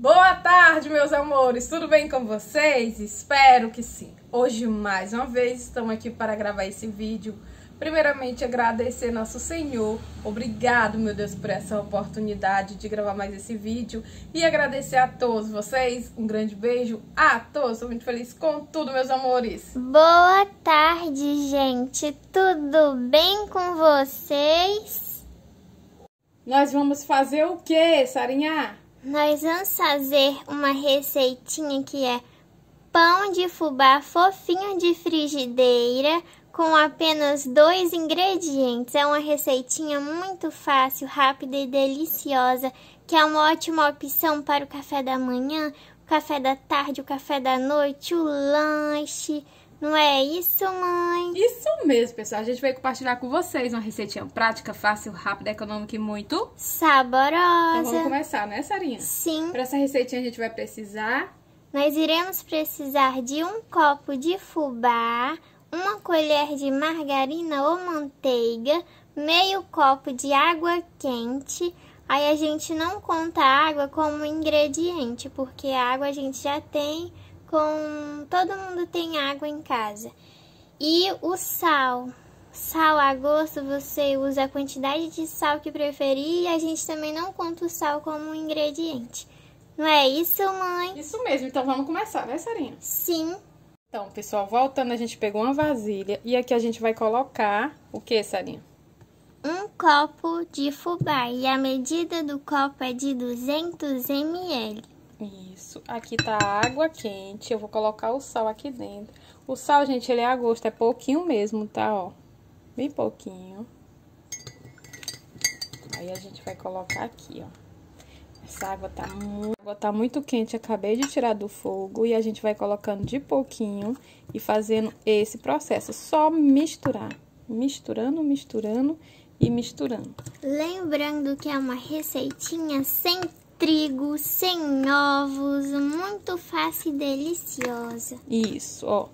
Boa tarde, meus amores! Tudo bem com vocês? Espero que sim! Hoje, mais uma vez, estamos aqui para gravar esse vídeo. Primeiramente, agradecer nosso Senhor. Obrigado, meu Deus, por essa oportunidade de gravar mais esse vídeo. E agradecer a todos vocês. Um grande beijo a todos. Estou muito feliz com tudo, meus amores. Boa tarde, gente. Tudo bem com vocês? Nós vamos fazer o que, Sarinha? Nós vamos fazer uma receitinha que é pão de fubá fofinho de frigideira com apenas dois ingredientes. É uma receitinha muito fácil, rápida e deliciosa, que é uma ótima opção para o café da manhã, o café da tarde, o café da noite, o lanche. Não é isso, mãe? Isso mesmo, pessoal. A gente veio compartilhar com vocês uma receitinha prática, fácil, rápida, econômica e muito saborosa. Então vamos começar, né, Sarinha? Sim. Para essa receitinha a gente vai precisar... Nós iremos precisar de um copo de fubá, uma colher de margarina ou manteiga, meio copo de água quente. Aí a gente não conta a água como ingrediente, porque a água a gente já tem com todo mundo tem água em casa. E o sal. Sal a gosto, você usa a quantidade de sal que preferir e a gente também não conta o sal como ingrediente. Não é isso, mãe? Isso mesmo, então vamos começar, né, Sarinha? Sim. Então, pessoal, voltando, a gente pegou uma vasilha e aqui a gente vai colocar o que, Sarinha? Um copo de fubá e a medida do copo é de 200 ml. Isso, aqui tá água quente, eu vou colocar o sal aqui dentro. O sal, gente, ele é a gosto, é pouquinho mesmo, tá, ó. Bem pouquinho. Aí a gente vai colocar aqui, ó. Essa água tá muito, água tá muito quente, acabei de tirar do fogo e a gente vai colocando de pouquinho e fazendo esse processo. Só misturar, misturando, misturando e misturando. Lembrando que é uma receitinha sem trigo, sem ovos, muito fácil e deliciosa. Isso, ó.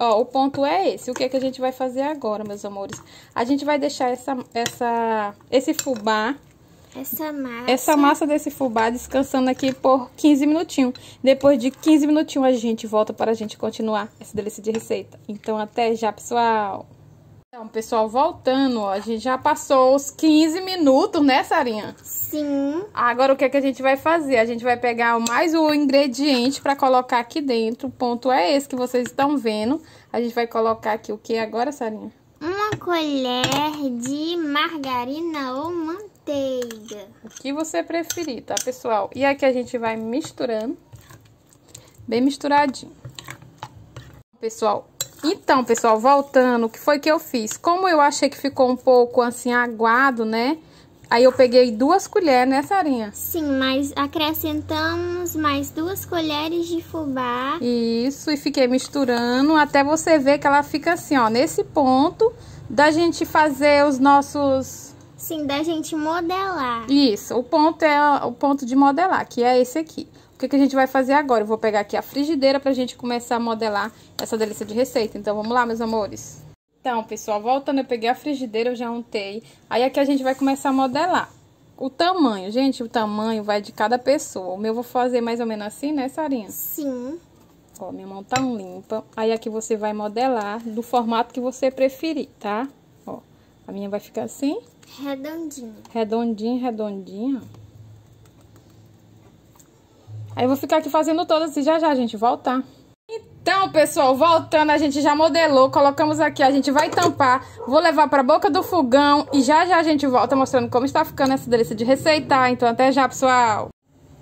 Ó, o ponto é esse. O que, é que a gente vai fazer agora, meus amores? A gente vai deixar essa, essa, esse fubá essa massa. Essa massa desse fubá descansando aqui por 15 minutinhos. Depois de 15 minutinhos a gente volta para a gente continuar essa delícia de receita. Então até já, pessoal. Então, pessoal, voltando, ó, a gente já passou os 15 minutos, né, Sarinha? Sim. Agora o que, é que a gente vai fazer? A gente vai pegar mais o ingrediente para colocar aqui dentro. O ponto é esse que vocês estão vendo. A gente vai colocar aqui o que agora, Sarinha? Uma colher de margarina ou manteiga. O que você preferir, tá, pessoal? E aqui a gente vai misturando. Bem misturadinho. Pessoal, então, pessoal, voltando, o que foi que eu fiz? Como eu achei que ficou um pouco, assim, aguado, né? Aí eu peguei duas colheres, né, Sarinha? Sim, mas acrescentamos mais duas colheres de fubá. Isso, e fiquei misturando até você ver que ela fica assim, ó, nesse ponto da gente fazer os nossos... Sim, da gente modelar. Isso, o ponto é o ponto de modelar, que é esse aqui. O que, que a gente vai fazer agora? Eu vou pegar aqui a frigideira pra gente começar a modelar essa delícia de receita. Então, vamos lá, meus amores? Então, pessoal, voltando, eu peguei a frigideira, eu já untei. Aí aqui a gente vai começar a modelar. O tamanho, gente, o tamanho vai de cada pessoa. O meu eu vou fazer mais ou menos assim, né, Sarinha? Sim. Ó, minha mão tá limpa. Aí aqui você vai modelar do formato que você preferir, tá? Ó, a minha vai ficar assim. Redondinho. Redondinho, redondinho. Aí eu vou ficar aqui fazendo todas e já já a gente voltar. Então, pessoal, voltando, a gente já modelou, colocamos aqui, a gente vai tampar, vou levar para boca do fogão e já já a gente volta mostrando como está ficando essa delícia de receitar. Então, até já, pessoal!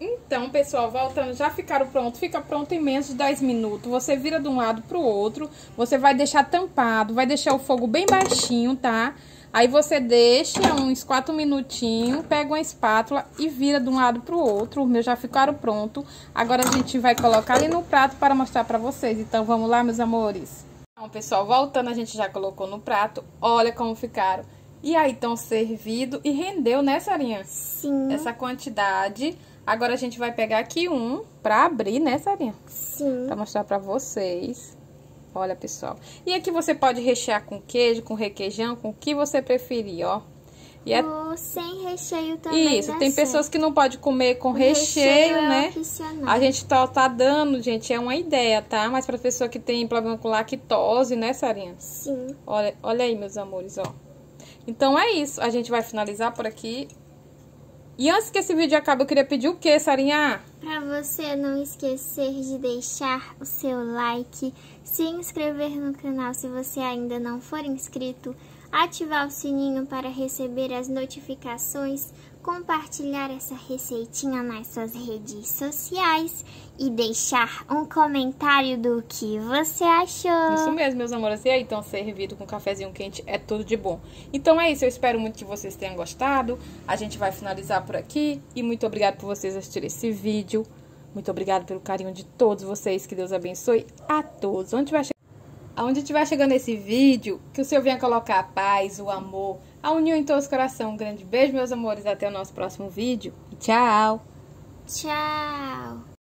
Então, pessoal, voltando, já ficaram pronto, fica pronto em menos de 10 minutos. Você vira de um lado pro outro, você vai deixar tampado, vai deixar o fogo bem baixinho, tá? Aí você deixa uns 4 minutinhos, pega uma espátula e vira de um lado pro outro. O meu já ficaram pronto. Agora a gente vai colocar ali no prato para mostrar para vocês. Então vamos lá, meus amores. Então, pessoal, voltando, a gente já colocou no prato. Olha como ficaram. E aí, estão servido e rendeu, né, Sarinha? Sim. Essa quantidade. Agora a gente vai pegar aqui um pra abrir, né, Sarinha? Sim. Pra mostrar pra vocês. Olha, pessoal. E aqui você pode rechear com queijo, com requeijão, com o que você preferir, ó. E é... Ou sem recheio também Isso, tem certo. pessoas que não podem comer com recheio, recheio é né? Opcional. A gente tá, tá dando, gente, é uma ideia, tá? Mas pra pessoa que tem problema com lactose, né, Sarinha? Sim. Olha, olha aí, meus amores, ó. Então é isso, a gente vai finalizar por aqui. E antes que esse vídeo acabe, eu queria pedir o que, Sarinha? Pra você não esquecer de deixar o seu like, se inscrever no canal se você ainda não for inscrito, ativar o sininho para receber as notificações, compartilhar essa receitinha nas suas redes sociais e deixar um comentário do que você achou. Isso mesmo, meus amores. E aí, então, servido com cafezinho quente é tudo de bom. Então é isso, eu espero muito que vocês tenham gostado. A gente vai finalizar por aqui e muito obrigado por vocês assistirem esse vídeo. Muito obrigado pelo carinho de todos vocês. Que Deus abençoe a todos. Onde vai Aonde estiver chegando esse vídeo, que o Senhor venha colocar a paz, o amor, a união em todos os corações. Um grande beijo, meus amores. Até o nosso próximo vídeo. Tchau! Tchau!